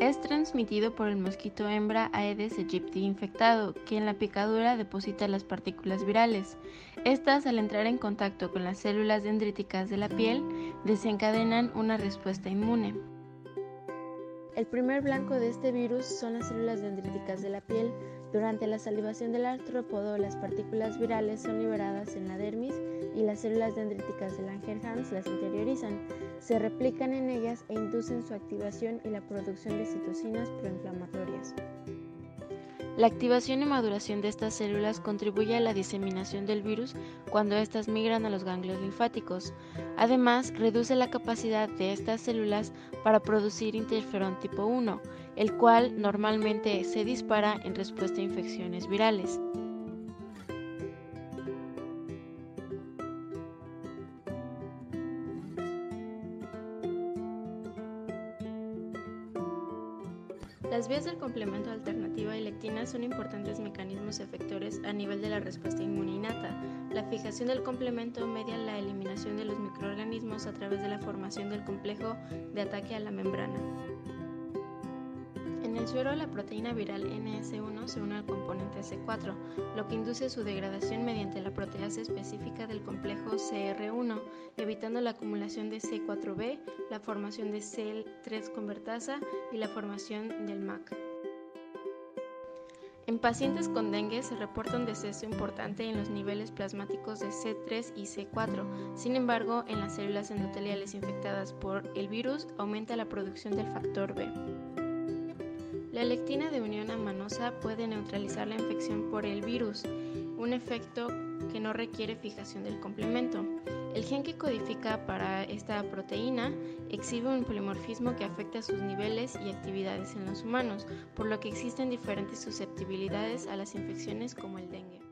Es transmitido por el mosquito hembra Aedes aegypti infectado, que en la picadura deposita las partículas virales. Estas, al entrar en contacto con las células dendríticas de la piel, desencadenan una respuesta inmune. El primer blanco de este virus son las células dendríticas de la piel. Durante la salivación del artrópodo, las partículas virales son liberadas en la dermis y las células dendríticas de Langerhans las interiorizan, se replican en ellas e inducen su activación y la producción de citocinas proinflamatorias. La activación y maduración de estas células contribuye a la diseminación del virus cuando éstas migran a los ganglios linfáticos. Además, reduce la capacidad de estas células para producir interferón tipo 1, el cual normalmente se dispara en respuesta a infecciones virales. Las vías del complemento alternativa y lectina son importantes mecanismos efectores a nivel de la respuesta inmune innata. La fijación del complemento media la eliminación de los microorganismos a través de la formación del complejo de ataque a la membrana. En el suero, la proteína viral NS1 se une al componente C4, lo que induce su degradación mediante la proteasa específica del complejo CR1, evitando la acumulación de C4b, la formación de CL3 convertasa y la formación del MAC. En pacientes con dengue se reporta un deceso importante en los niveles plasmáticos de C3 y C4. Sin embargo, en las células endoteliales infectadas por el virus aumenta la producción del factor B. La lectina de unión amanosa puede neutralizar la infección por el virus, un efecto que no requiere fijación del complemento. El gen que codifica para esta proteína exhibe un polimorfismo que afecta sus niveles y actividades en los humanos, por lo que existen diferentes susceptibilidades a las infecciones como el dengue.